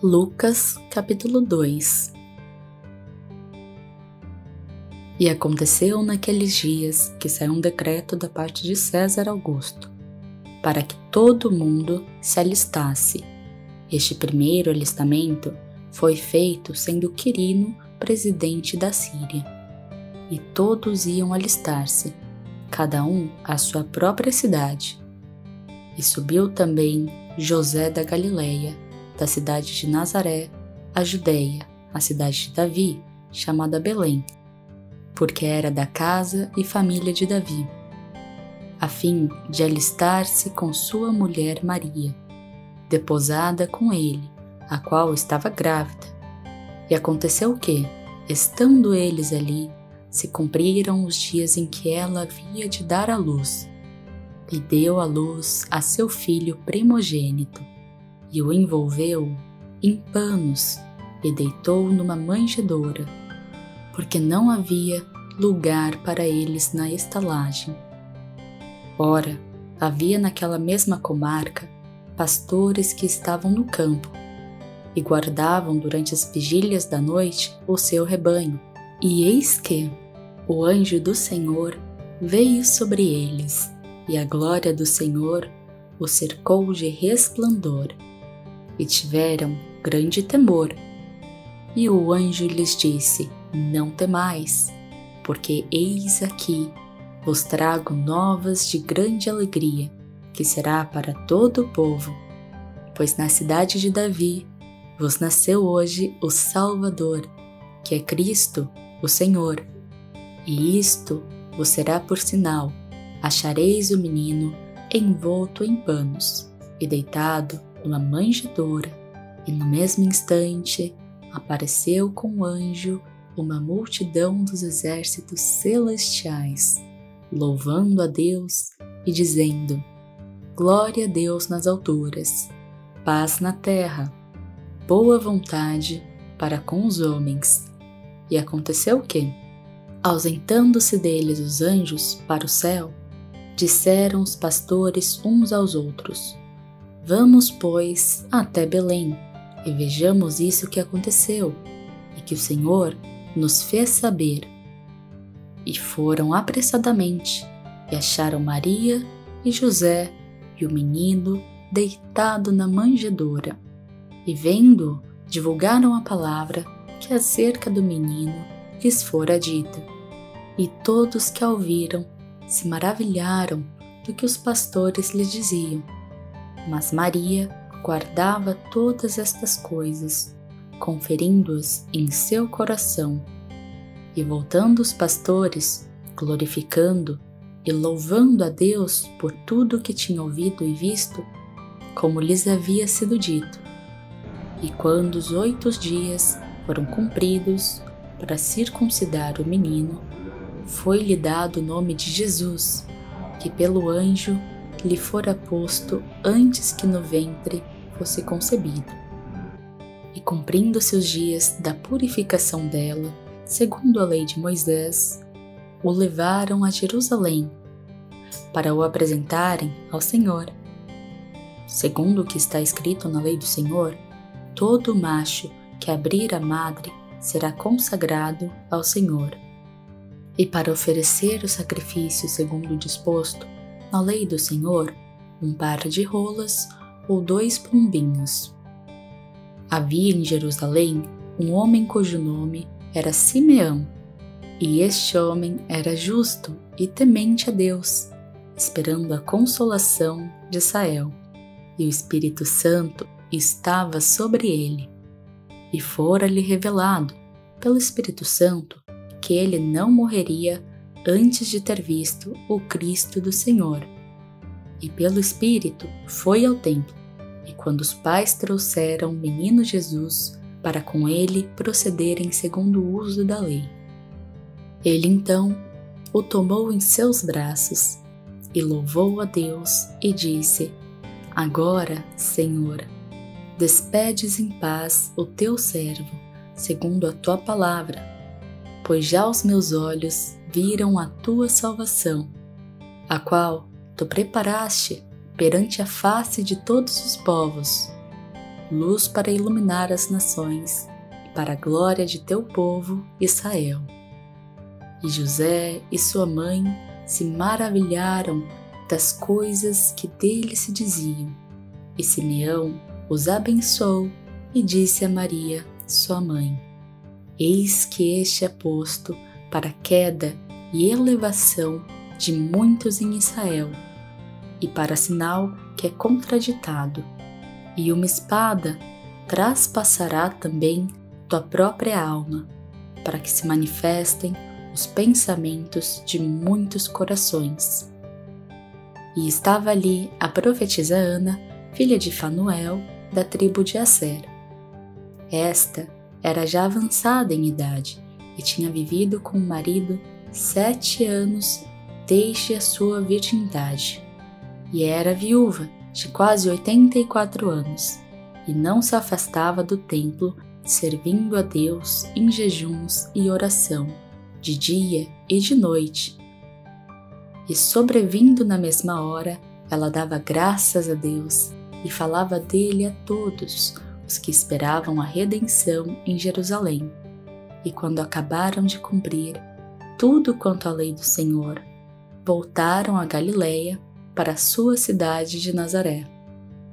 Lucas capítulo 2 E aconteceu naqueles dias que saiu um decreto da parte de César Augusto, para que todo mundo se alistasse. Este primeiro alistamento foi feito sendo Quirino presidente da Síria. E todos iam alistar-se, cada um à sua própria cidade. E subiu também José da Galileia, da cidade de Nazaré, a Judéia, a cidade de Davi, chamada Belém, porque era da casa e família de Davi, a fim de alistar-se com sua mulher Maria, deposada com ele, a qual estava grávida. E aconteceu que, estando eles ali, se cumpriram os dias em que ela havia de dar à luz, e deu à luz a seu filho primogênito e o envolveu em panos e deitou numa manjedoura, porque não havia lugar para eles na estalagem. Ora, havia naquela mesma comarca pastores que estavam no campo e guardavam durante as vigílias da noite o seu rebanho. E eis que o anjo do Senhor veio sobre eles, e a glória do Senhor o cercou de resplandor e tiveram grande temor. E o anjo lhes disse: Não temais, porque eis aqui vos trago novas de grande alegria, que será para todo o povo. Pois na cidade de Davi vos nasceu hoje o Salvador, que é Cristo, o Senhor. E isto vos será por sinal: achareis o menino envolto em panos e deitado numa manjedoura, e no mesmo instante apareceu com o anjo uma multidão dos exércitos celestiais, louvando a Deus e dizendo: Glória a Deus nas alturas, paz na terra, boa vontade para com os homens. E aconteceu o que? Ausentando-se deles os anjos para o céu, disseram os pastores uns aos outros: Vamos, pois, até Belém e vejamos isso que aconteceu e que o Senhor nos fez saber. E foram apressadamente e acharam Maria e José e o menino deitado na manjedoura. E vendo, divulgaram a palavra que acerca do menino lhes fora dita. E todos que a ouviram se maravilharam do que os pastores lhes diziam. Mas Maria guardava todas estas coisas, conferindo-as em seu coração. E voltando os pastores, glorificando e louvando a Deus por tudo que tinham ouvido e visto, como lhes havia sido dito. E quando os oito dias foram cumpridos para circuncidar o menino, foi-lhe dado o nome de Jesus, que pelo anjo lhe fora posto antes que no ventre fosse concebido. E cumprindo-se os dias da purificação dela, segundo a lei de Moisés, o levaram a Jerusalém para o apresentarem ao Senhor. Segundo o que está escrito na lei do Senhor, todo macho que abrir a madre será consagrado ao Senhor. E para oferecer o sacrifício segundo o disposto, na lei do Senhor, um par de rolas ou dois pombinhos. Havia em Jerusalém um homem cujo nome era Simeão, e este homem era justo e temente a Deus, esperando a consolação de Israel, e o Espírito Santo estava sobre ele. E fora-lhe revelado, pelo Espírito Santo, que ele não morreria antes de ter visto o Cristo do Senhor. E pelo Espírito foi ao templo, e quando os pais trouxeram o menino Jesus para com ele procederem segundo o uso da lei. Ele então o tomou em seus braços e louvou a Deus e disse: Agora, Senhor, despedes em paz o teu servo, segundo a tua palavra, pois já os meus olhos viram a tua salvação, a qual tu preparaste perante a face de todos os povos, luz para iluminar as nações e para a glória de teu povo Israel. E José e sua mãe se maravilharam das coisas que dele se diziam. E Simeão os abençoou e disse a Maria, sua mãe: Eis que este é posto para queda e elevação de muitos em Israel, e para sinal que é contraditado, e uma espada traspassará também tua própria alma, para que se manifestem os pensamentos de muitos corações. E estava ali a profetisa Ana, filha de Fanuel, da tribo de Asser. Esta era já avançada em idade e tinha vivido com o marido sete anos desde a sua virgindade, e era viúva de quase 84 anos, e não se afastava do templo, servindo a Deus em jejuns e oração, de dia e de noite. E sobrevindo na mesma hora, ela dava graças a Deus e falava dele a todos os que esperavam a redenção em Jerusalém. E quando acabaram de cumprir tudo quanto a lei do Senhor, voltaram a Galiléia para a sua cidade de Nazaré.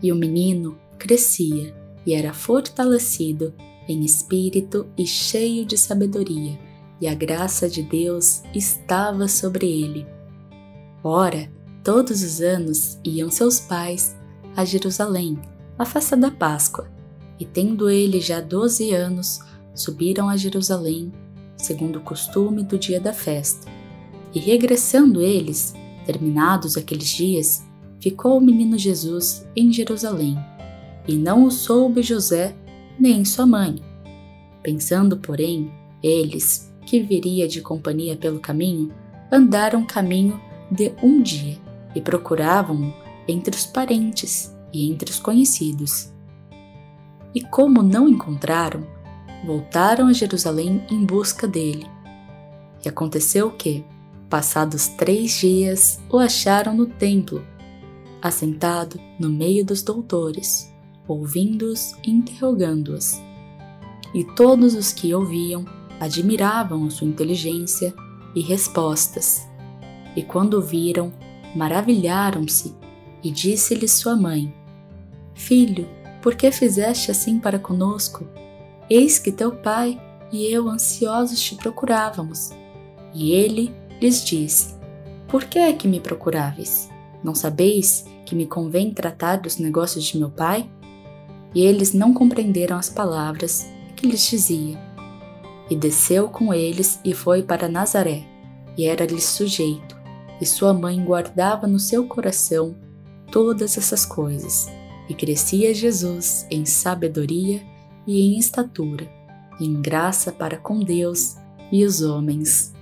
E o menino crescia e era fortalecido em espírito e cheio de sabedoria, e a graça de Deus estava sobre ele. Ora, todos os anos iam seus pais a Jerusalém, à festa da Páscoa, e tendo ele já doze anos, subiram a Jerusalém, segundo o costume do dia da festa. E regressando eles, terminados aqueles dias, ficou o menino Jesus em Jerusalém, e não o soube José nem sua mãe. Pensando, porém, eles, que viria de companhia pelo caminho, andaram caminho de um dia e procuravam-no entre os parentes e entre os conhecidos. E como não encontraram, voltaram a Jerusalém em busca dele. E aconteceu que, passados três dias, o acharam no templo, assentado no meio dos doutores, ouvindo-os e interrogando-os. E todos os que ouviam admiravam sua inteligência e respostas. E quando o viram, maravilharam-se, e disse-lhe sua mãe: Filho, por que fizeste assim para conosco? Eis que teu pai e eu ansiosos te procurávamos. E ele lhes disse: Por que é que me procuráveis? Não sabeis que me convém tratar dos negócios de meu pai? E eles não compreenderam as palavras que lhes dizia. E desceu com eles e foi para Nazaré, e era-lhe sujeito, e sua mãe guardava no seu coração todas essas coisas. E crescia Jesus em sabedoria e em estatura, e em graça para com Deus e os homens.